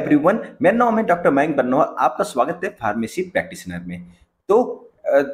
Everyone मेरा नाम है डॉक्टर मयंक बन्नौर आपका स्वागत है फार्मेसी प्रैक्टिशनर में। तो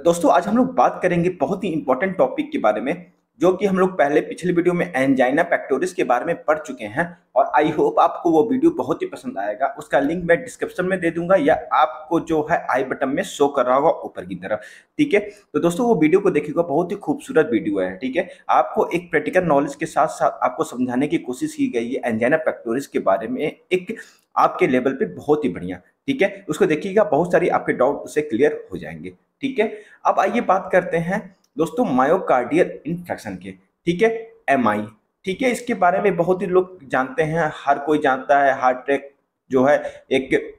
दोस्तों, आज हम लोग बात करेंगे बहुत ही इंपॉर्टेंट टॉपिक के बारे में, जो कि हम लोग पहले पिछले वीडियो में एंजाइना पेक्टोरिस के बारे में पढ़ चुके हैं, और आई होप आपको वो वीडियो बहुत ही पसंद आएगा। उसका लिंक मैं डिस्क्रिप्शन में दे दूँगा, या आपको जो है आई बटन में शो कर रहा होगा ऊपर की तरफ़, ठीक है? तो दोस्तों, वो वीडियो को देखिएगा, बहुत ही खूबसूरत वीडियो है, ठीक है? आपको एक प्रैक्टिकल नॉलेज के साथ साथ आपको समझाने की कोशिश की गई है एंजाइना पेक्टोरिस के बारे में, एक आपके लेवल पे बहुत ही बढ़िया, ठीक है? उसको देखिएगा, बहुत सारी आपके डाउट उससे क्लियर हो जाएँगे, ठीक है? अब आइए बात करते हैं दोस्तों मायोकार्डियल इन्फेक्शन के, ठीक है? एमआई ठीक है? इसके बारे में बहुत ही लोग जानते हैं, हर कोई जानता है हार्ट अटैक जो है, एक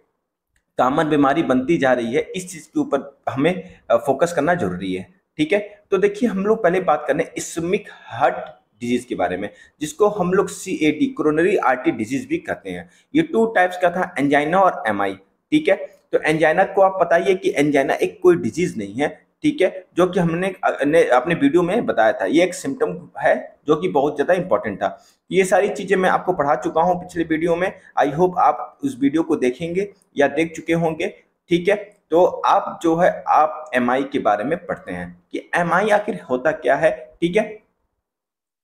कामन बीमारी बनती जा रही है, इस चीज़ के ऊपर हमें फोकस करना ज़रूरी है, ठीक है? तो देखिए, हम लोग पहले बात करने, इस्मिक हार्ट डिज़ीज़ के बारे में, जिसको हम लोग C A D coronary artery disease भी कहते हैं। ये टू टाइप्स का था एंजाइना और एम आई ठीक है? तो एंजाइना को आप बताइए कि एंजाइना एक कोई डिज़ीज़ नहीं है, ठीक है? जो कि हमने, ने अपने वीडियो में बताया था। ये एक सिम्टम है, जो कि बहुत ज़्यादा इंपॉर्टेंट था। ये सारी चीज़ें मैं आपको पढ़ा चुका हूँ पिछले वीडियो में। आई होप आप उस वीडियो को देखेंगे या देख चुके होंगे, ठीक है? तो आप जो है, आप एमआई के बारे में पढ़ते हैं कि एमआई आखिर होता क्या है, ठीक है?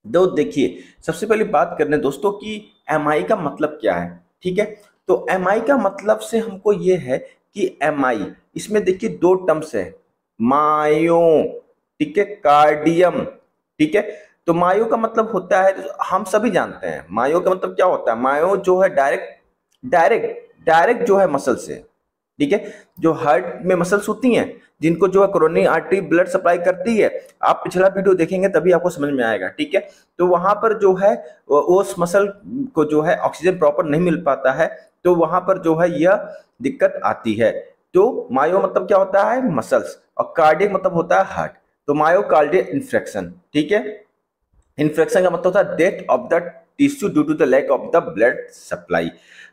दो, देखिए, सबसे पहले बात कर करने दोस्तों कि एमआई का मतलब क्या है, ठीक है? तो एमआई का मतलब से हमको ये है कि एमआई इसमें देखिए दो टर्म्स है, मायो, ठीक है, कार्डियम, ठीक है? तो मायो का मतलब होता है, हम सभी जानते हैं, मायो का मतलब क्या होता है? मायो जो है डायरेक्ट डायरेक्ट डायरेक्ट जो है मसल से। ठीक है? जो हार्ट में मसल्स होती हैं, जिनको जो है आर्टरी ब्लड सप्लाई करती है, आप पिछला वीडियो देखेंगे तभी आपको समझ में आएगा, ठीक है? तो वहाँ पर जो है उस मसल को जो है ऑक्सीजन प्रॉपर नहीं मिल पाता है तो वहाँ पर जो है यह दिक्कत आती है। तो मायो मतलब क्या होता है? मसल्स और कार्डिक मतलब होता है हार्ट तो मायोकार्डियल इन्फेक्शन ठीक है? इन्फेक्शन का मतलब होता है death of the tissue due to the lack of the blood supply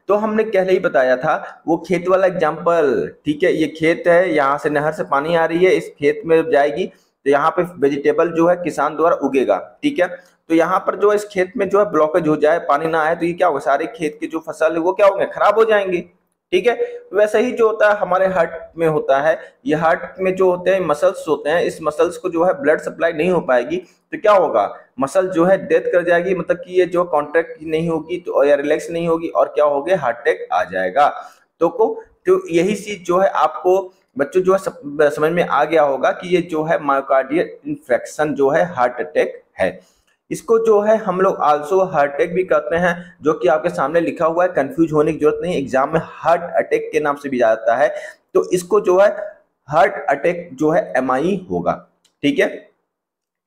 तो हमने पहले ही बताया था, वो खेत वाला एग्ज़ाम्पल ठीक है, ये खेत है, यहाँ से नहर से पानी आ रही है, इस खेत में जाएगी तो यहाँ पे वेजिटेबल जो है, किसान द्वारा उगेगा, ठीक है? तो यहाँ पर जो इस खेत में जो है ब्लॉकेज हो जाए, पानी ना आए तो ये क्या होगा? सारे खेत के जो फ़सल है, वो क्या होंगे? खराब हो जाएँगे, ठीक है? वैसे ही जो होता है, हमारे हार्ट में होता है, ये हार्ट में जो होते हैं मसल्स होते हैं, इस मसल्स को जो है ब्लड सप्लाई नहीं हो पाएगी तो क्या होगा? मसल जो है डेथ कर जाएगी मतलब कि ये जो कॉन्ट्रैक्ट नहीं होगी तो या रिलैक्स नहीं होगी और क्या हो गया? हार्ट अटैक आ जाएगा। तो को तो यही चीज़ जो है आपको बच्चों जो है समझ में आ गया होगा कि ये जो है मायोकार्डियल इन्फेक्शन जो है हार्ट अटैक है। इसको जो है हम लोग आल्सो हार्ट अटैक भी कहते हैं, जो कि आपके सामने लिखा हुआ है कंफ्यूज होने की ज़रूरत नहीं एग्ज़ाम में हार्ट अटैक के नाम से भी जाता है। तो इसको जो है हार्ट अटैक जो है एमआई होगा। ठीक है?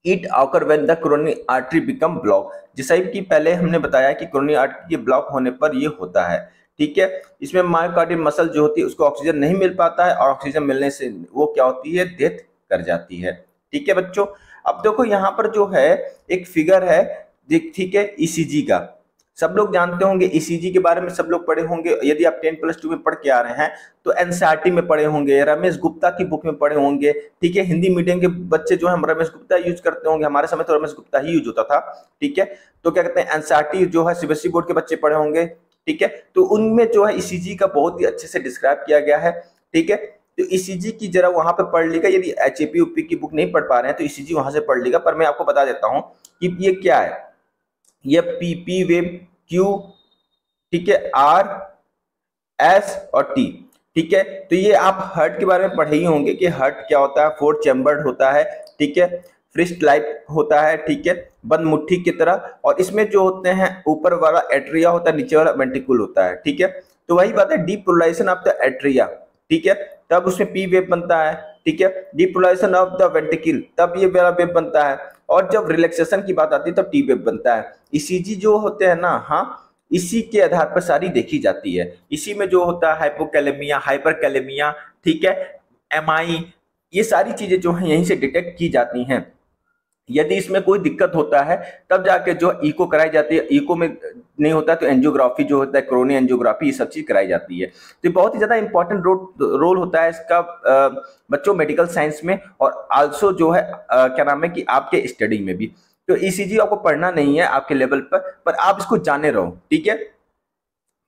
It occur when the coronary artery become block जैसा कि पहले हमने बताया कि क्रोनी आर्टरी के ब्लॉक होने पर यह होता है। ठीक है? इसमें मायोकार्डियल मसल जो होती है, उसको ऑक्सीजन नहीं मिल पाता है और ऑक्सीजन मिलने से वो क्या होती है? डेथ कर जाती है। ठीक है बच्चों? अब देखो यहाँ पर जो है, एक फिगर है ठीक है? ईसीजी का। सब लोग जानते होंगे ईसीजी के बारे में सब लोग पढ़े होंगे। यदि आप टेन प्लस टू में पढ़ के आ रहे हैं तो एनसीआरटी में पढ़े होंगे, रमेश गुप्ता की बुक में पढ़े होंगे, ठीक है? हिंदी मीडियम के बच्चे जो है रमेश गुप्ता यूज़ करते होंगे। हमारे समय तो रमेश गुप्ता ही यूज़ होता था, ठीक है? तो क्या कहते हैं एनसीआरटी जो है सीबीएसई बोर्ड के बच्चे पढ़े होंगे, ठीक है? तो उनमें जो है ईसीजी का बहुत ही अच्छे से डिस्क्राइब किया गया है, ठीक है? तो ईसीजी की जरा वहाँ पर पढ़ लेगा। यदि एच की बुक नहीं पढ़ पा रहे हैं तो ईसीजी वहाँ से पढ़ लेगा। पर मैं आपको बता देता हूँ कि ये क्या है। ये पी पी वेब क्यू ठीक है आर एस और टी ठीक है? तो ये आप हर्ट के बारे में पढ़े ही होंगे कि हर्ट क्या होता है फोर चैम्बर्ड होता है, ठीक है? फ्रिस्ट लाइट होता है, ठीक है? बंद मुट्ठी की तरह, और इसमें जो होते हैं, ऊपर वाला एट्रिया होता है, नीचे वाला वेंटिकुल होता है, ठीक है? तो वही बात है डीपोलाइजेशन ऑफ़ द एट्रिया ठीक है? तब उसमें पी वेब बनता है, ठीक है? डिप्रोलाइजेशन ऑफ़ द वेंटिकल तब ये वाला वेब बनता है। और जब रिलैक्सेशन की बात आती है, तब टी वेब बनता है। ईसीजी जो होते हैं ना हाँ इसी के आधार पर सारी देखी जाती है। इसी में जो होता है हाइपोकैलेमिया हाइपरकैलेमिया ठीक है? एमआई ये सारी चीज़ें जो है, यहीं से डिटेक्ट की जाती हैं। यदि इसमें कोई दिक्कत होता है, तब जाके जो इको कराई जाती है इको में नहीं होता तो एंजियोग्राफी जो होता है क्रोनी एंजियोग्राफी ये सब चीज़ कराई जाती है। तो बहुत ही ज़्यादा इंपॉर्टेंट रोल रोल होता है इसका बच्चों मेडिकल साइंस में और आल्सो जो है क्या नाम है कि आपके स्टडी में भी। तो ईसीजी आपको पढ़ना नहीं है आपके लेवल पर पर आप इसको जाने रहो, ठीक है?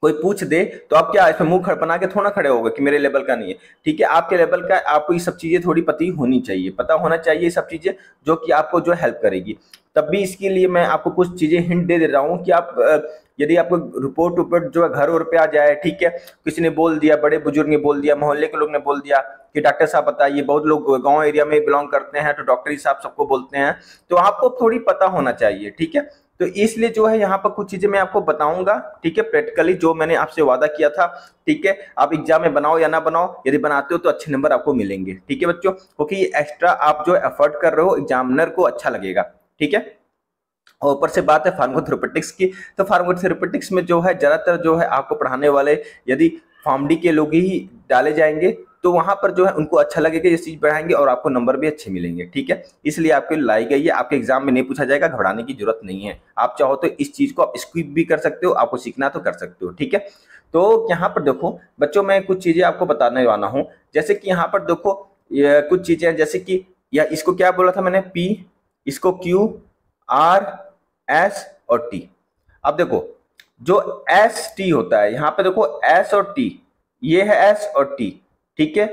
कोई पूछ दे तो आप क्या इसमें मुँह खड़पना के थोड़ा खड़े होगा कि मेरे लेवल का नहीं है? ठीक है, आपके लेवल का, आपको ये सब चीज़ें थोड़ी पता होनी चाहिए। पता होना चाहिए ये सब चीज़ें जो कि आपको जो हेल्प करेगी। तब भी इसके लिए मैं आपको कुछ चीज़ें हिंट दे दे रहा हूँ कि आप यदि आपको रिपोर्ट उपोर्ट जो है घर और पे आ जाए, ठीक है, किसी ने बोल दिया, बड़े बुज़ुर्ग ने बोल दिया, मोहल्ले के लोग ने बोल दिया कि डॉक्टर साहब बताइए, बहुत लोग गाँव एरिया में बिलोंग करते हैं तो डॉक्टर साहब सबको बोलते हैं तो आपको थोड़ी पता होना चाहिए, ठीक है? तो इसलिए जो है यहाँ पर कुछ चीज़ें मैं आपको बताऊँगा, ठीक है? प्रैक्टिकली जो मैंने आपसे वादा किया था, ठीक है? आप एग्ज़ाम में बनाओ या ना बनाओ, यदि बनाते हो तो अच्छे नंबर आपको मिलेंगे, ठीक है बच्चों? क्योंकि ये एक्स्ट्रा आप जो एफर्ट कर रहे हो एग्जामिनर को अच्छा लगेगा, ठीक है? और ऊपर से बात है फार्मोथेरेपेटिक्स की। तो फार्मोथेरेपेटिक्स में जो है, ज़्यादातर जो है आपको पढ़ाने वाले, यदि फार्मडी के लोग ही डाले जाएँगे तो वहाँ पर जो है उनको अच्छा लगेगा, ये चीज़ बढ़ाएँगे और आपको नंबर भी अच्छे मिलेंगे, ठीक है? इसलिए आपके लाई गई है आपके एग्ज़ाम में नहीं पूछा जाएगा, घबराने की ज़रूरत नहीं है। आप चाहो तो इस चीज़ को आप स्क्विप भी कर सकते हो, आपको सीखना तो कर सकते हो, ठीक है? तो यहाँ पर देखो, बच्चों, मैं कुछ चीज़ें आपको बताने वाला हूँ। जैसे कि यहाँ पर देखो कुछ चीज़ें हैं, जैसे कि या इसको क्या बोला था मैंने? पी, इसको क्यू, आर, एस और टी। अब देखो जो एस टी होता है, यहाँ पे देखो एस और टी ये है एस और टी ठीक है?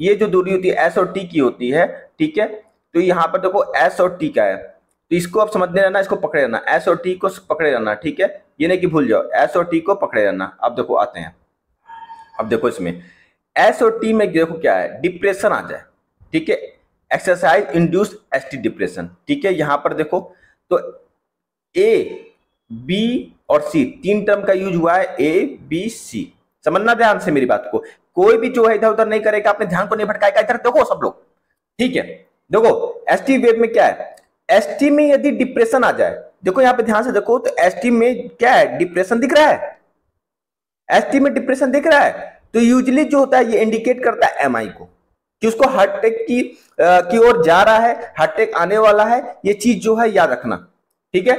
ये जो दूरी होती है एस और टी की होती है, ठीक है? तो यहाँ पर देखो एस और टी का है। तो इसको आप समझने रहना, इसको पकड़े रहना। एस और टी को पकड़े रहना, ठीक है? ये नहीं कि भूल जाओ एस और टी को पकड़े रहना। अब देखो, आते हैं। अब देखो इसमें। एस और टी में देखो क्या है? डिप्रेशन आ जाए, ठीक है? Exercise induce S T depression ठीक है? यहाँ पर देखो तो ए बी और सी, तीन टर्म का यूज़ हुआ है ए, बी, सी। समझना ध्यान से मेरी बात को। कोई भी जो है इधर उधर नहीं करेगा, अपने ध्यान को नहीं भटकाएगा, इधर देखो सब लोग। ठीक है? देखो एस टी वेव में क्या है? एस टी में यदि डिप्रेशन आ जाए, देखो यहाँ पे ध्यान से देखो तो एस टी में क्या है? डिप्रेशन दिख रहा है। एस टी में डिप्रेशन दिख रहा है। तो यूजली जो होता है, ये इंडिकेट करता है एमआई को कि उसको हार्ट अटैक की की ओर जा रहा है हार्ट अटैक आने वाला है। ये चीज़ जो है, याद रखना। ठीक है?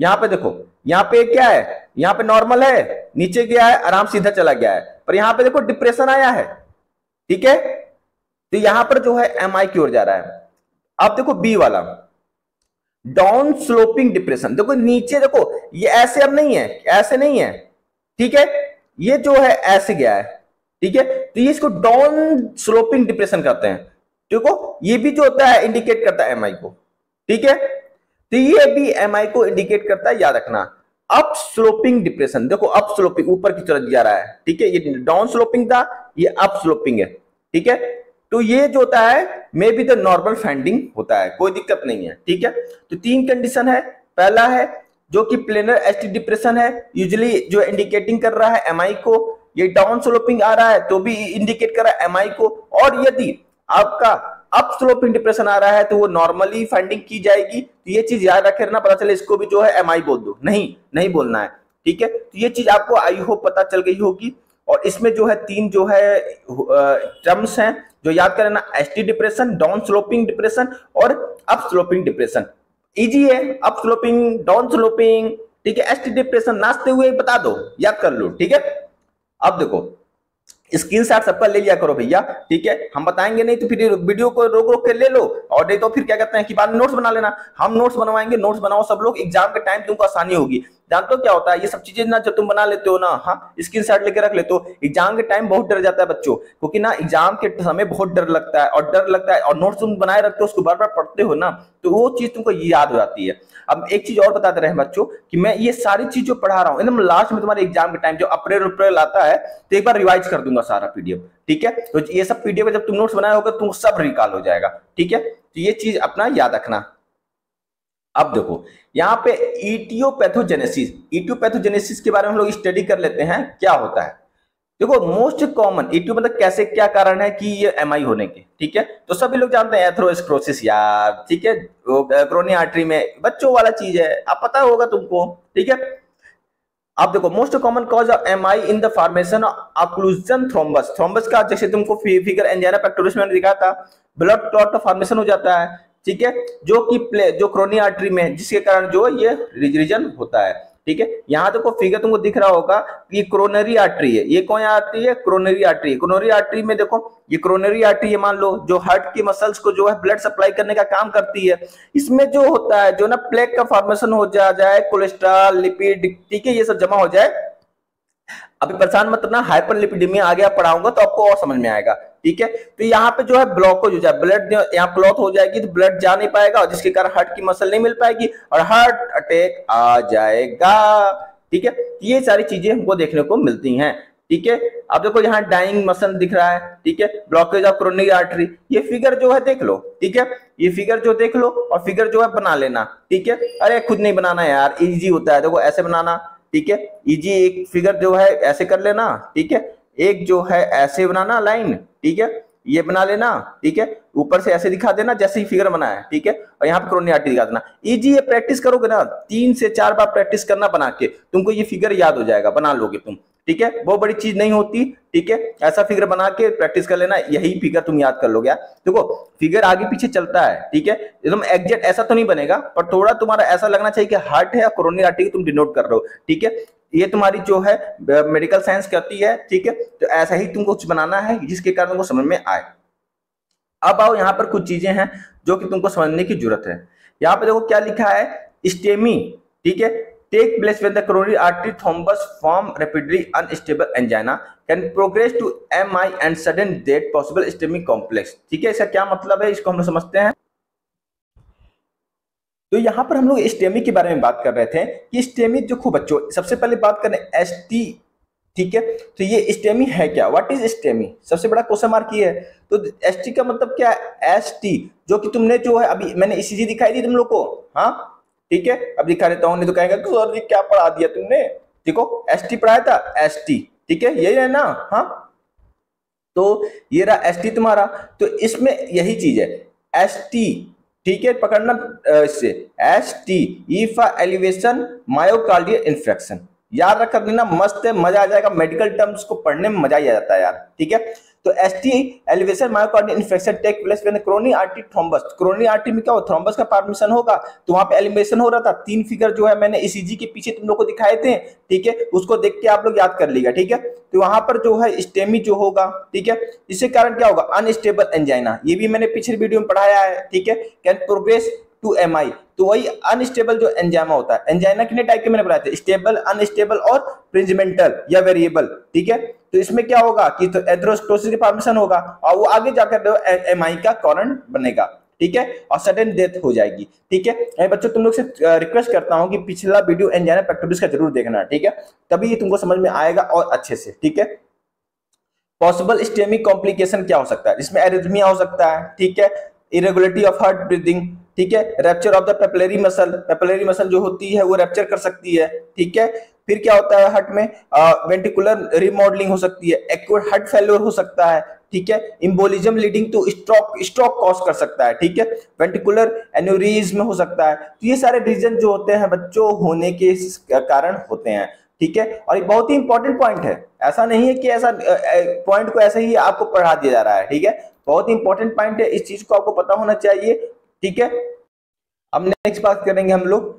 यहाँ पे देखो, यहाँ पे क्या है? यहाँ पे नॉर्मल है, नीचे गया है, आराम सीधा चला गया है। पर यहाँ पे देखो डिप्रेशन आया है, ठीक है? तो यहाँ पर जो है एम आई की ओर जा रहा है। अब देखो बी वाला डाउन स्लोपिंग डिप्रेशन देखो, नीचे देखो, ये ऐसे अब नहीं है, ऐसे नहीं है, ठीक है? ये जो है, ऐसे गया है, ठीक है? तो ये इसको डाउन स्लोपिंग डिप्रेशन करते हैं। ठीक है ये भी जो होता है इंडिकेट करता है एमआई को, ठीक है? तो ये भी एम को इंडिकेट करता है, याद रखना। अप स्लोपिंग डिप्रेशन देखो अप स्लोपिंग ऊपर की तरफ़ जा रहा है, ठीक है? ये डाउन स्लोपिंग था, ये अप स्लोपिंग है, ठीक है? तो ये जो होता है may be the normal finding होता है, कोई दिक्कत नहीं है, ठीक है? तो तीन कंडीशन है। पहला है, जो कि प्लेनर एसटी डिप्रेशन है यूजली जो इंडिकेटिंग कर रहा है एमआई को, ये डाउन स्लोपिंग आ रहा है तो भी इंडिकेट कर रहा है एमआई को। और यदि आपका अप स्लोपिंग डिप्रेशन आ रहा है तो वो नॉर्मली फाइंडिंग की जाएगी। तो ये चीज़ याद रखे ना, पता चले इसको भी जो है एमआई बोल दो। नहीं नहीं बोलना है, ठीक है? तो ये चीज़ आपको आई होप पता चल गई होगी। और इसमें जो है तीन जो है टर्म्स हैं, जो याद करें ना S depression down sloping depression और अप स्लोपिंग डिप्रेशन इजी है अप स्लोपिंग डाउन स्लोपिंग ठीक है? एस डिप्रेशन नाचते हुए बता दो, याद कर लो, ठीक है? अब देखो स्क्रीन शॉट सबका ले लिया करो भैया, ठीक है? हम बताएँगे नहीं तो फिर वीडियो को रोक रोक के ले लो, और नहीं तो फिर क्या कहते हैं कि बाद नोट्स बना लेना। हम नोट्स बनवाएँगे नोट्स बनाओ सब लोग एग्ज़ाम के टाइम तुमको आसानी होगी। जानते हो क्या होता है? ये सब चीज़ें ना जब तुम बना लेते हो ना हाँ स्क्रीन शॉट लेके रख लेते हो एग्ज़ाम के टाइम बहुत डर जाता है बच्चों, क्योंकि ना एग्ज़ाम के समय बहुत डर लगता है और डर लगता है और नोट्स तुम बनाए रखते हो, उसको बार बार पढ़ते हो ना तो वो चीज़ तुमको याद हो जाती है। अब एक चीज़ और बताते रहे बच्चों, कि मैं ये सारी चीज़ जो पढ़ा रहा हूँ, एकदम लास्ट में तुम्हारे एग्ज़ाम के टाइम जो अप्रैल अप्रैल आता है तो एक बार रिवाइज कर दूँगा सारा पीडीएफ ठीक है? तो ये सब पीडीएफ जब तुम नोट्स बनाए होगा, तुम सब रिकॉल हो जाएगा, ठीक है? तो ये चीज़ अपना याद रखना। अब देखो, यहाँ पे ईटियोपैथोजेनेसिस ईटियोपैथोजेनेसिस के बारे में हम लोग स्टडी कर लेते हैं, क्या होता है? देखो मोस्ट कॉमन ईटियो मतलब कैसे, क्या कारण है कि ये एमआई होने के, ठीक है? तो सभी लोग जानते हैं एथ्रोस्क्रोसिस यार, ठीक है? क्रोनी आर्टरी में बच्चों वाला चीज़ है आप पता होगा तुमको, ठीक है? अब देखो most common cause of M I in the formation occlusion thrombus thrombus का जैसे तुमको फिगर एंजाइना पेक्टोरिस में दिखा था ब्लड क्लॉट का फॉर्मेशन हो जाता है ठीक है? जो कि प्ले जो क्रोनी आर्टरी में जिसके कारण जो ये रीजन होता है, ठीक है? यहाँ देखो फिगर तुमको दिख रहा होगा ये क्रोनरी आर्टरी है। ये कौन आर्टरी है? क्रोनरी आर्टरी क्रोनरी आर्टरी में देखो, ये क्रोनरी आर्टरी है मान लो, जो हार्ट की मसल्स को जो है ब्लड सप्लाई करने का काम करती है। इसमें जो होता है, जो ना प्लेक का फॉर्मेशन हो जाए कोलेस्ट्रॉल लिपिड ठीक है? ये सब जमा हो जाए अभी परेशान मत ना हाइपर लिपिडीमिया आगे आप पढ़ाऊँगा तो आपको और समझ में आएगा, ठीक है? तो यहाँ पे जो है ब्लॉकेज हो जाए ब्लड यहाँ क्लॉथ हो जाएगी तो ब्लड जा नहीं पाएगा और जिसके कारण हार्ट की मसल नहीं मिल पाएगी और हार्ट अटैक आ जाएगा, ठीक है? ये सारी चीज़ें हमको देखने को मिलती हैं, ठीक है? अब देखो यहाँ डाइंग मसल दिख रहा है, ठीक है? ब्लॉकेज ऑफ़ क्रोनिक आर्टरी ये फिगर जो है देख लो, ठीक है? ये फिगर जो देख लो और फिगर जो है बना लेना, ठीक है? अरे खुद नहीं बनाना यार इजी होता है, देखो ऐसे बनाना ठीक है? इजी एक फिगर जो है, ऐसे कर लेना, ठीक है? एक जो है, ऐसे बनाना लाइन ठीक है? ये बना लेना, ठीक है? ऊपर से ऐसे दिखा देना, जैसे ही फिगर बना है, ठीक है? और यहाँ पे क्रोनी आर्टरी दिखा देना। इजी ये प्रैक्टिस करोगे ना, तीन से चार बार प्रैक्टिस करना बना के, तुमको ये फिगर याद हो जाएगा, बना लोगे तुम। ठीक है? बहुत बड़ी चीज़ नहीं होती, ठीक है? ऐसा फिगर बना के प्रैक्टिस कर लेना, यही फिगर तुम याद कर लो लोगे देखो, फिगर आगे पीछे चलता है, ठीक है? एकदम एग्जैक्ट ऐसा तो नहीं बनेगा, पर थोड़ा तुम्हारा ऐसा लगना चाहिए कि हार्ट है या आर्टरी तुम डिनोट कर रहे हो, ठीक है? ये तुम्हारी जो है मेडिकल साइंस कहती है, ठीक है? तो ऐसा ही तुमको कुछ बनाना है, जिसके कारण तुमको समझ में आए। अब आओ, यहाँ पर कुछ चीज़ें हैं, जो कि तुमको समझने की ज़रूरत है। यहाँ पे देखो क्या लिखा है, स्टेमी, ठीक है? Take place when the coronary artery thrombus form rapidly, unstable angina. Can progress to MI and sudden death, possible ischemic complex. ठीक है, इसका क्या मतलब है? इसको हम लोग समझते हैं। तो यहाँ पर हम लोग स्टेमी के बारे में बात कर रहे थे कि स्टेमी जो खूब बच्चों सबसे पहले बात करें एस टी ठीक है? तो ये स्टेमी है क्या? व्हाट इज़ स्टेमी सबसे बड़ा क्वेश्चन मार्क ये है। तो एस टी का मतलब क्या है? एस टी जो कि तुमने जो है, अभी मैंने इसी चीज़ दिखाई दी तुम लोग को। हाँ? ठीक है? अब दिखा देता हूँ तो कहेगा सर जी, क्या पढ़ा दिया तुमने? देखो एस टी पढ़ाया था एस टी ठीक है? यही है ना? हाँ? तो ये रहा एस टी तुम्हारा। तो इसमें यही चीज़ है। एस टी ठीक है? पकड़ना इससे। S T E for elevation myocardial infection याद रख देना मस्त है, मज़ा आ जाएगा। मेडिकल टर्म्स को पढ़ने में मज़ा ही आ जाता है यार, ठीक है? तो S T elevation myocardial infection take place when coronary artery thrombus coronary artery में क्या हो थ्रोम्बस का फॉर्मेशन होगा तो वहाँ पे एलिवेशन हो रहा था। तीन फिगर जो है मैंने ईसीजी के पीछे तुम लोग को दिखाए थे, ठीक है? उसको देख के आप लोग याद कर लीजिएगा, ठीक है? तो वहाँ पर जो है स्टेमी जो होगा, ठीक है? इसके कारण क्या होगा? अनस्टेबल एंजाइना ये भी मैंने पिछले वीडियो में पढ़ाया है, ठीक है? Can progress to M I तो वही अनस्टेबल जो एंजाइमा होता है। एंजाइना कितने टाइप के मैंने बताया थे? स्टेबल अनस्टेबल और प्रिंजिमेंटल या वेरिएबल ठीक है? तो इसमें क्या होगा कि तो एथ्रोस्टोसिस के फॉर्मेशन होगा और वो आगे जाकर एम आई का कारण बनेगा, ठीक है? और सडन डेथ हो जाएगी, ठीक है? बच्चों, तुम लोग से रिक्वेस्ट करता हूँ कि पिछला वीडियो एंजाइना पेक्टोरिस का ज़रूर देखना, ठीक है? तभी ये तुमको समझ में आएगा और अच्छे से, ठीक है? पॉसिबल स्टेमिक कॉम्प्लिकेशन क्या हो सकता है? इसमें एरिथमिया हो सकता है, ठीक है? इरेगुलरिटी ऑफ़ हार्ट ब्रीदिंग ठीक है? Rupture of the papillary muscle papillary muscle जो होती है, वो रैप्चर कर सकती है, ठीक है? फिर क्या होता है हार्ट में? वेंटिकुलर रिमॉडलिंग हो सकती है हार्ट फेल्योर हो सकता है, ठीक है? Embolism leading to stroke stroke cause कर सकता है, ठीक है? वेंटिकुलर एन्यूरिज्म हो सकता है। तो ये सारे रीजन जो होते हैं बच्चों, होने के कारण होते हैं, ठीक है? और ये बहुत ही इंपॉर्टेंट पॉइंट है। ऐसा नहीं है कि ऐसा पॉइंट को ऐसे ही आपको पढ़ा दिया जा रहा है, ठीक है? बहुत ही इंपॉर्टेंट पॉइंट है। इस चीज़ को आपको पता होना चाहिए। ठीक है? अब नेक्स्ट बात करेंगे हम लोग।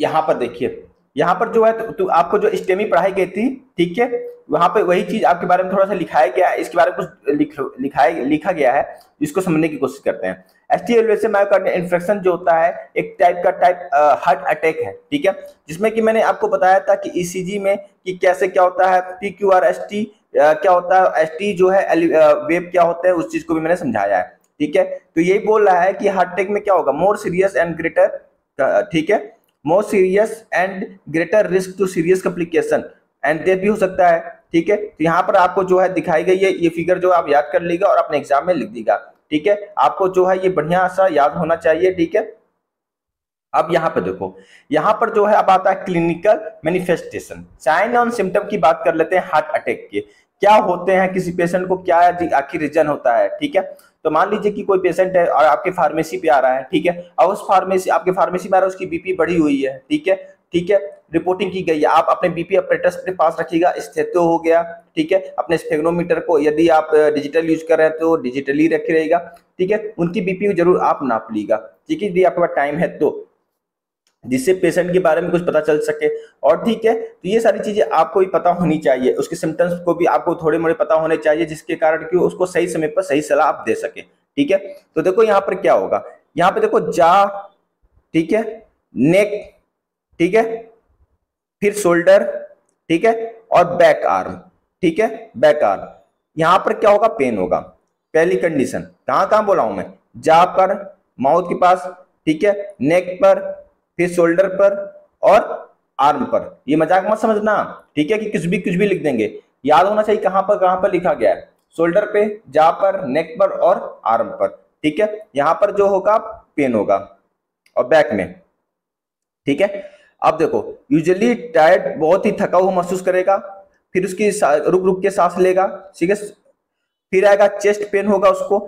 यहाँ पर देखिए। यहाँ पर जो है तो, तो आपको जो स्टेमी पढ़ाई गई थी ठीक है? वहाँ पे वही चीज़ आपके बारे में थोड़ा सा लिखाया गया है। इसके बारे में कुछ लिख लिखाया लिखा गया है इसको समझने की कोशिश करते हैं। एस टी एलवेशन इन्फेक्शन जो होता है एक टाइप का टाइप हार्ट अटैक है ठीक है? जिसमें कि मैंने आपको बताया था कि ईसीजी में कि कैसे क्या होता है P Q R S T क्या होता है एस टी जो है वेब क्या होता है उस चीज़ को भी मैंने समझाया है। ठीक है? तो यही बोल रहा है कि हार्ट अटैक में क्या होगा? मोर सीरियस एंड ग्रेटर ठीक है? More serious and greater risk to serious complication and death भी हो सकता है, ठीक है? तो यहाँ पर आपको जो है दिखाई गई है, ये फिगर जो आप याद कर लीजिएगा और अपने एग्ज़ाम में लिख दीजिएगा, ठीक है? आपको जो है ये बढ़िया सा याद होना चाहिए, ठीक है? अब यहाँ पर देखो, यहाँ पर जो है अब आता है clinical manifestation sign on symptom की बात कर लेते हैं हार्ट अटैक के। क्या होते हैं किसी पेशेंट को? क्या आखिर रीजन होता है, ठीक है? तो मान लीजिए कि कोई पेशेंट है और आपके फार्मेसी पे आ रहा है, ठीक है? और उस फार्मेसी आपके फार्मेसी में आ रहा है, उसकी बीपी बढ़ी हुई है, ठीक है? ठीक है? रिपोर्टिंग की गई है। आप अपने बीपी ऑपरेटर्स अपने पास रखिएगा स्टेथो हो गया, ठीक है? अपने स्पेग्नोमीटर को, यदि आप डिजिटल यूज़ कर रहे हैं तो डिजिटली रखे रहेगा ठीक है? उनकी बीपी ज़रूर आप नाप लीजिएगा। ठीक है यदि आपके पास टाइम है तो। जिससे पेशेंट के बारे में कुछ पता चल सके। और ठीक है तो ये सारी चीज़ें आपको भी पता होनी चाहिए। उसके सिम्टम्स को भी आपको थोड़े मोड़े पता होने चाहिए, जिसके कारण कि उसको सही समय पर सही सलाह आप दे सके। ठीक है? तो देखो यहाँ पर क्या होगा। यहाँ पे देखो जा, ठीक है नेक ठीक है, फिर शोल्डर ठीक है, और बैक आर्म ठीक है बैक आर्म यहाँ पर क्या होगा? पेन होगा। पहली कंडीशन कहाँ कहाँ बोला हूँ मैं? जा पर माउथ के पास, ठीक है नेक पर फिर शोल्डर पर और आर्म पर। ये मज़ाक मत समझना, ठीक है कि कुछ भी कुछ भी लिख देंगे। याद होना चाहिए कहाँ पर कहाँ पर लिखा गया है। शोल्डर पे, जा पर नेक पर और आर्म पर, ठीक है? यहाँ पर जो होगा पेन होगा। और बैक में, ठीक है? अब देखो यूजली टायर्ड बहुत ही थका हुआ महसूस करेगा, फिर उसकी रुक रुक के सांस लेगा, ठीक है? फिर आएगा चेस्ट पेन होगा उसको,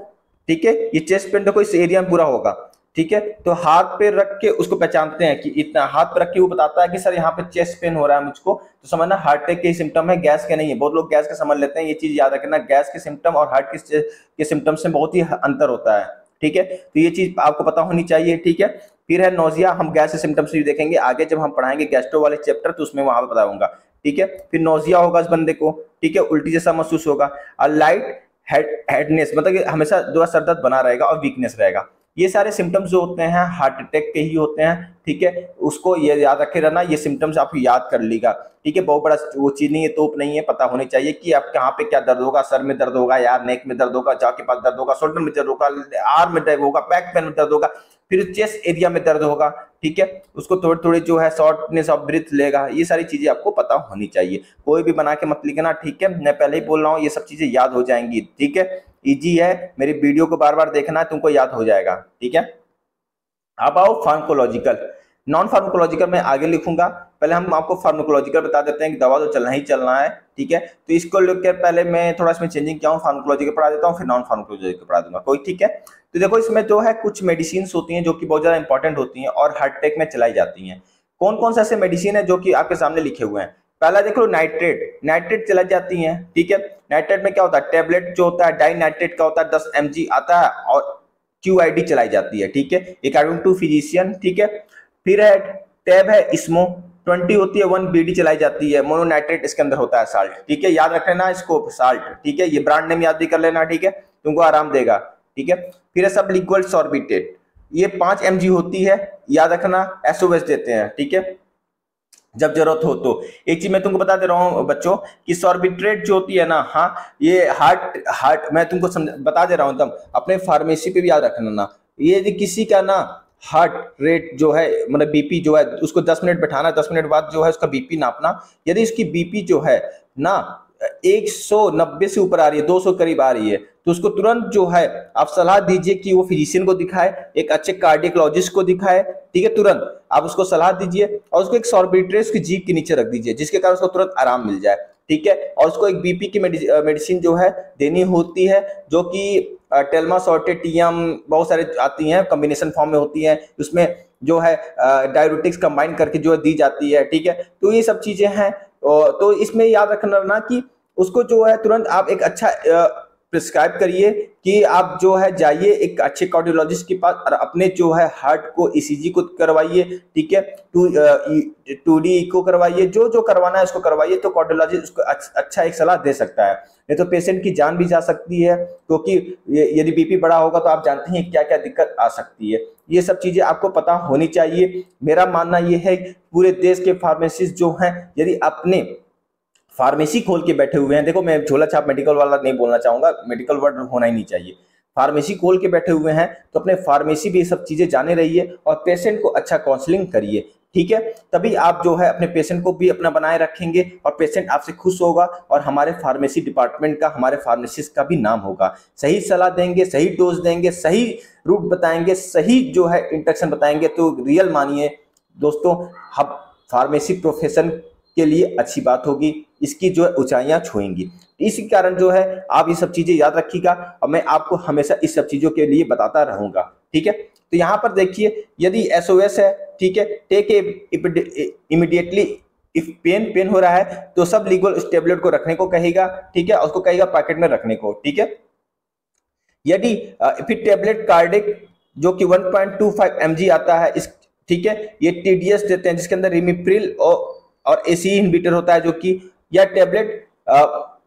ठीक है? ये चेस्ट पेन देखो इस एरिया में पूरा होगा। ठीक है? तो हाथ पे रख के उसको पहचानते हैं कि इतना हाथ पे रख के वो बताता है कि सर यहाँ पे चेस्ट पेन हो रहा है मुझको। तो समझना हार्ट अटैक के सिम्टम है गैस के नहीं है। बहुत लोग गैस के समझ लेते हैं ये चीज़ याद रखना। गैस के सिम्टम और हार्ट के, सिम्टम से बहुत ही अंतर होता है ठीक है? तो ये चीज़ आपको पता होनी चाहिए ठीक है? फिर है नोजिया हम गैस के सिम्टम्स भी देखेंगे। आगे जब हम पढ़ाएँगे गैस्ट्रो वाले चैप्टर तो उसमें वहाँ पर बताऊँगा ठीक है? फिर नोजिया होगा इस बंदे को ठीक है? उल्टी जैसा महसूस होगा। लाइट हेडनेस मतलब हमेशा जो सर दर्द बना रहेगा और वीकनेस रहेगा। ये सारे सिम्टम्स जो होते हैं हार्ट अटैक के ही होते हैं, ठीक है? उसको ये याद रखे रहना, ये सिम्टम्स आप याद कर लीगा, ठीक है? बहुत बड़ा वो चीज़ नहीं है, तोप नहीं है, पता होनी चाहिए कि आप कहाँ पे क्या दर्द होगा, सर में दर्द होगा यार नेक में दर्द होगा जा के पास दर्द होगा शोल्डर में दर्द होगा आर्म में दर्द होगा बैक पेन में दर्द होगा, फिर चेस्ट एरिया में दर्द होगा, ठीक है? उसको थोड़ी थोड़ी जो है शॉर्टनेस ऑफ़ ब्रिथ लेगा, ये सारी चीज़ें आपको पता होनी चाहिए। कोई भी बना के मत लिखना, ठीक है? मैं पहले ही बोल रहा हूँ, ये सब चीज़ें याद हो जाएँगी, ठीक है? इजी है। मेरी वीडियो को बार बार देखना है तुमको याद हो जाएगा। ठीक है? अब आओ फार्मकोलॉजिकल नॉन फार्मोकोलॉजिकल मैं आगे लिखूँगा। पहले हम आपको फार्मोकोलॉजिकल बता देते हैं कि दवा तो चलना ही चलना है। ठीक है? तो इसको लेकर पहले मैं थोड़ा इसमें चेंजिंग किया हूँ। फार्मोकोलॉजिकल पढ़ा देता हूँ, फिर नॉन फार्मोकोलॉजिकल पढ़ा दूँगा। कोई ठीक है? तो देखो, इसमें जो है, कुछ मेडिसिन होती हैं जो कि बहुत ज़्यादा इंपॉर्टेंट होती हैं और हार्ट अटैक में चलाई जाती हैं। कौन कौन से ऐसे मेडिसिन है जो कि आपके सामने लिखे हुए हैं? पहला देख लो नाइट्रेट नाइट्रेट चलाई जाती है। ठीक है? नाइट्रेट में क्या होता है? टेबलेट जो होता है डाई नाइट्रेट का होता है, दस एम आता है और क्यू चलाई जाती है, ठीक है? अकॉर्डिंग टू फिजिशियन ठीक है? फिर है टैब है इसमो ट्वेंटी होती है वन बीडी चलाई जाती है मोनोनाइट्रेट इसके अंदर होता है साल्ट ठीक है? याद रख लेना इसको साल्ट ठीक है? ये ब्रांड नेम याद भी कर लेना, ठीक है? तुमको आराम देगा, ठीक है? फिर है सब लिक्वल सॉर्बिटेट ये पाँच एम होती है, याद रखना एसओएस देते हैं, ठीक है? जब ज़रूरत हो तो। एक चीज़ मैं तुमको बता दे रहा हूँ, बच्चों, कि सॉर्बिट्रेट जो होती है ना हाँ ये हार्ट हार्ट, मैं तुमको समझ, बता दे रहा हूँ तब अपने फार्मेसी पे भी याद रखना ना। ये यदि किसी का ना हार्ट रेट जो है मतलब बीपी जो है, उसको 10 मिनट बैठाना 10 मिनट बाद जो है उसका बीपी नापना। यदि उसकी बीपी जो है ना 190 से ऊपर आ रही है 200 करीब आ रही है। तो उसको तुरंत जो है, आप सलाह दीजिए कि वो फिजिशियन को दिखाए, एक अच्छे कार्डियोलॉजिस्ट को दिखाए, ठीक है, तुरंत। आप उसको सलाह दीजिए और उसको एक सॉर्बिट्रेस की जीप के नीचे रख दीजिए, जिसके कारण उसको तुरंत आराम मिल जाए, ठीक है। और उसको एक बीपी की मेडिसिन जो है, देनी होती है, जो कि टेलमा सोर्टेटियम बहुत सारे आती हैं कॉम्बिनेशन फॉर्म में होती हैं, उसमें जो है डायबिटिक्स कंबाइन करके जो है दी जाती है, ठीक है। तो ये सब चीज़ें हैं तो इसमें याद रखना ना कि उसको जो है तुरंत आप एक अच्छा प्रिस्क्राइब करिए कि आप जो है जाइए एक अच्छे कार्डियोलॉजिस्ट के पास और अपने जो है हार्ट को ईसीजी को करवाइए, ठीक है? टू टू डी को करवाइए, जो जो करवाना है उसको करवाइए तो कार्डियोलॉजिस्ट उसको अच्छा एक सलाह दे सकता है। नहीं तो पेशेंट की जान भी जा सकती है, क्योंकि तो यदि बीपी बड़ा होगा तो आप जानते हैं क्या क्या दिक्कत आ सकती है। ये सब चीज़ें आपको पता होनी चाहिए। मेरा मानना ये है पूरे देश के फार्मेसिस्ट जो हैं, यदि अपने फार्मेसी खोल के बैठे हुए हैं। देखो, मैं झोला छाप मेडिकल वाला नहीं बोलना चाहूँगा मेडिकल वर्ड होना ही नहीं चाहिए। फार्मेसी खोल के बैठे हुए हैं तो अपने फार्मेसी भी ये सब चीज़ें जाने रहिए और पेशेंट को अच्छा काउंसलिंग करिए, ठीक है? तभी आप जो है अपने पेशेंट को भी अपना बनाए रखेंगे और पेशेंट आपसे खुश होगा और हमारे फार्मेसी डिपार्टमेंट का, हमारे फार्मेसिस्ट का भी नाम होगा। सही सलाह देंगे, सही डोज देंगे, सही रूट बताएँगे, सही जो है इंट्रक्शन बताएँगे तो रियल मानिए। दोस्तों हम फार्मेसी प्रोफेशन के लिए अच्छी बात होगी। इसकी जो है ऊंचाइयाँ छुएँगी। इसी कारण जो है, आप ये सब चीज़ें याद रखिएगा और मैं आपको हमेशा इस सब चीज़ों के लिए बताता रहूँगा, ठीक है? तो यहाँ पर देखिए, यदि एसओएस है, ठीक है take a immediately if pain pain हो रहा है तो सब लीगल टेबलेट को रखने को कहेगा, ठीक है? उसको कहेगा पैकेट में रखने को, ठीक है? यदि फिर टेबलेट कार्डिक जो कि 1.25 mg आता है, इस, ठीक है, ये टीडीएस देते हैं, जिसके अंदर रिमिप्रिल और और एसी इनबिटर होता है, जो कि यह tablet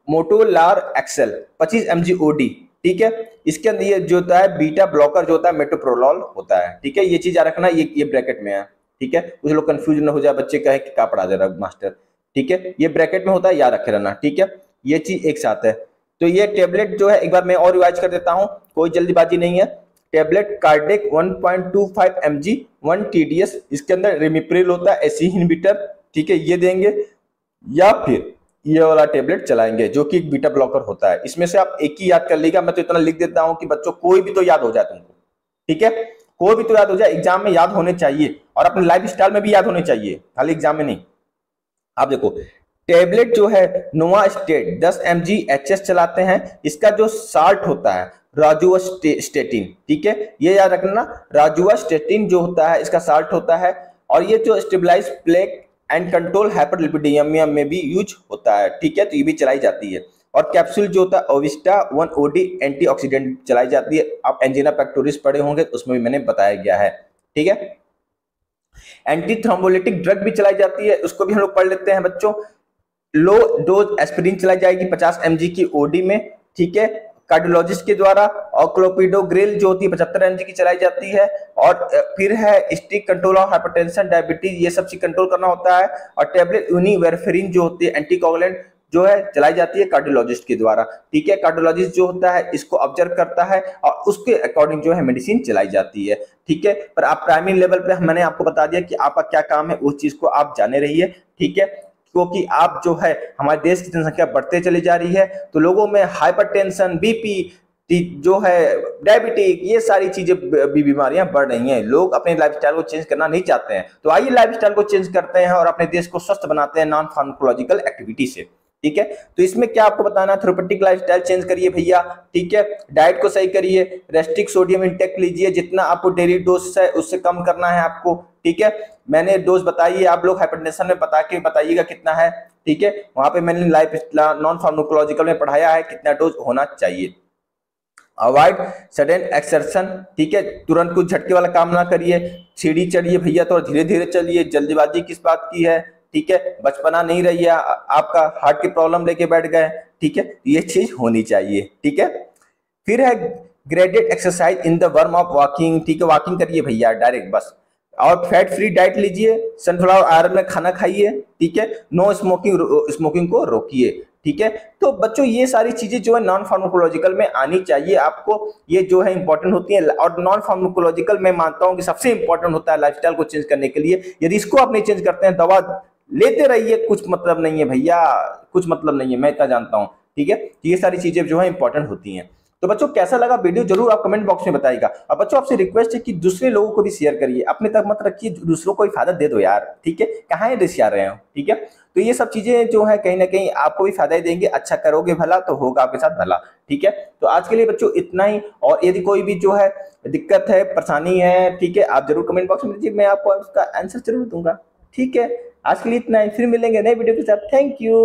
मोटोलार XL 25 M G OD ठीक है? इसके अंदर ये जो होता है बीटा ब्लॉकर जो होता है मेटोप्रोलॉल होता है, ठीक है? ये चीज़ रखना, ये ये ब्रैकेट में है, ठीक है? कुछ लोग कंफ्यूज न हो जाए, बच्चे कहे कि क्या पढ़ा दे रहा मास्टर ठीक है? ये ब्रैकेट में होता है, याद रखे रहना, ठीक है? ये चीज़ एक साथ है। तो ये टेबलेट जो है, एक बार मैं और रिवाइज कर देता हूँ, कोई जल्दीबाजी नहीं है। टेबलेट कार्डिक 1.25 mg 1 tds इसके अंदर रिमिप्रिल होता है एसी इनहिबिटर ठीक है? ये देंगे, या फिर ये वाला टेबलेट चलाएँगे, जो कि एक बीटा ब्लॉकर होता है। इसमें से आप एक ही याद कर लीजिएगा मैं तो इतना लिख देता हूँ कि बच्चों, कोई भी तो याद हो जाए तुमको, ठीक है? कोई भी तो याद हो जाए एग्ज़ाम में याद होने चाहिए, और अपने लाइफ स्टाइल में भी याद होने चाहिए, खाली एग्ज़ाम में नहीं। आप देखो टेबलेट जो है नोवा स्टेट 10 एम जी एच एस चलाते हैं। इसका जो साल्ट होता है राजुआ स्टेटिन ठीक है? ये याद रखना राजुआ स्टेटिन जो होता है, इसका साल्ट होता है, और ये जो stabilize plaque and control hyperlipidemia में भी यूज़ होता है। ठीक है तो ये भी चलाई जाती है। और कैप्सूल जो होता है ओविस्टा वन ओडी एंटीऑक्सीडेंट चलाई जाती है। आप एंजिना पैक्टोरिस पढ़े होंगे तो उसमें भी मैंने बताया गया है। ठीक है? एंटी थ्रोम्बोलिटिक ड्रग भी चलाई जाती है, उसको भी हम लोग पढ़ लेते हैं बच्चों। लो डोज एस्पिरिन चलाई जाएगी 50 एम की ओडी में। ठीक है? कार्डियोलॉजिस्ट के द्वारा और क्लोपिडोग्रिल जो होती है पचहत्तर एम की चलाई जाती है, और फिर है strict control of hypertension diabetes ये सब चीज़ कंट्रोल करना होता है, और टेबलेट यूनिवेरफेरिन जो होती है एंटीकोगुलेंट जो है, चलाई जाती है कार्डियोलॉजिस्ट के द्वारा। ठीक है कार्डियोलॉजिस्ट जो होता है, इसको ऑब्ज़र्व करता है, और उसके अकॉर्डिंग जो है मेडिसिन चलाई जाती है। ठीक है, पर आप प्राइमरी लेवल पे मैंने आपको बता दिया कि आपका क्या काम है, उस चीज़ को आप जाने रहिए। ठीक है क्योंकि आप जो है, हमारे देश की जनसंख्या बढ़ते चली जा रही है तो लोगों में हाइपरटेंशन बीपी जो है डायबिटीज़ ये सारी चीज़ें बीमारियाँ बढ़ रही हैं। लोग अपने लाइफस्टाइल को चेंज करना नहीं चाहते हैं। तो आइए लाइफस्टाइल को चेंज करते हैं और अपने देश को स्वस्थ बनाते हैं नॉन फार्मोकोलॉजिकल एक्टिविटी से। ठीक है? तो इसमें क्या आपको बताना थेरोपेटिक लाइफस्टाइल चेंज करिए भैया, ठीक है? डाइट को सही करिए रेस्ट्रिक सोडियम इंटेक लीजिए, जितना आपको डेली डोज है उससे कम करना है आपको, ठीक है? मैंने डोज बताइए आप लोग हाइपरटेंशन में बता के बताइएगा कितना है, ठीक है? वहाँ पे मैंने लाइफ नॉन फार्मोकोलॉजिकल में पढ़ाया है कितना डोज होना चाहिए। अवॉइड सडन एक्सरसन ठीक है? तुरंत कुछ झटके वाला काम ना करिए। सीढ़ी चढ़िए भैया तो धीरे धीरे चलिए। जल्दीबाजी किस बात की है? ठीक है? बचपना नहीं रही है आपका हार्ट की प्रॉब्लम लेके बैठ गए, ठीक है? ये चीज़ होनी चाहिए, ठीक है? फिर है graded exercise in the form of walking ठीक है? वॉकिंग करिए भैया डायरेक्ट बस। और फैट फ्री डाइट लीजिए सनफ्लावर आयरन में खाना खाइए, ठीक है? नो स्मोकिंग स्मोकिंग को रोकिए, ठीक है? तो बच्चों, ये सारी चीज़ें जो है नॉन फार्मोकोलॉजिकल में आनी चाहिए आपको। ये जो है इंपॉर्टेंट होती है, और नॉन फार्मोकोलॉजिकल मैं मानता हूँ कि सबसे इंपॉर्टेंट होता है लाइफस्टाइल को चेंज करने के लिए। यदि इसको आप नहीं चेंज करते हैं, दवा लेते रहिए, कुछ मतलब नहीं है भैया, कुछ मतलब नहीं है, मैं इतना जानता हूँ, ठीक है? तो ये सारी चीज़ें जो है इंपॉर्टेंट होती हैं। तो बच्चों, कैसा लगा वीडियो? ज़रूर आप कमेंट बॉक्स में बताएगा और बच्चों, आपसे रिक्वेस्ट है कि दूसरे लोगों को भी शेयर करिए। अपने तक मत रखिए, दूसरों को फ़ायदा दे दो यार, ठीक है? कहाँ है रिश्या रहे हो, ठीक है? तो ये सब चीज़ें जो है, कहीं ना कहीं आपको भी फ़ायदा ही देंगे। अच्छा करोगे भला तो होगा आपके साथ भला, ठीक है? तो आज के लिए बच्चों, इतना ही। और यदि कोई भी जो है दिक्कत है, परेशानी है, ठीक है, आप ज़रूर कमेंट बॉक्स में दीजिए, मैं आपको उसका आंसर ज़रूर दूँगा, ठीक है? आज के लिए इतना ही। फिर मिलेंगे नए वीडियो के साथ। Thank you